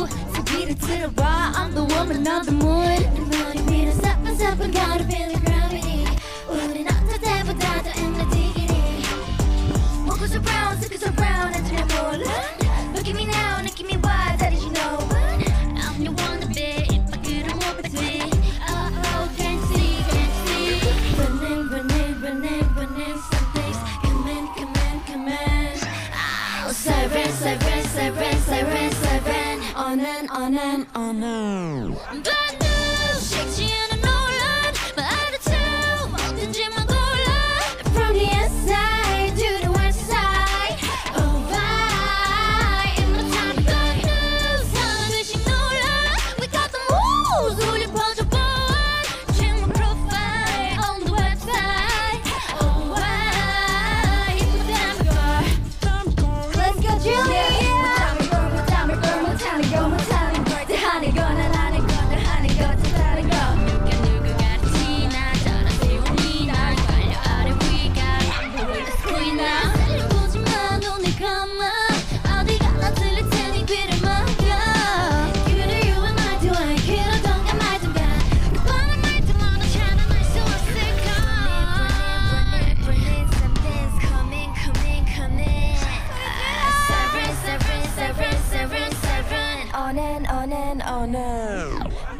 To beat it to the raw, I'm the woman of the moon. The morning beat us up and up and gotta feel the gravity. 우린 언제때보다 더 energy. 먹고 싶어 brown, 쓰고 싶어 brown, 해주면 몰라. Look at me now. on and on. And. On and on and on.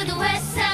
to the west side.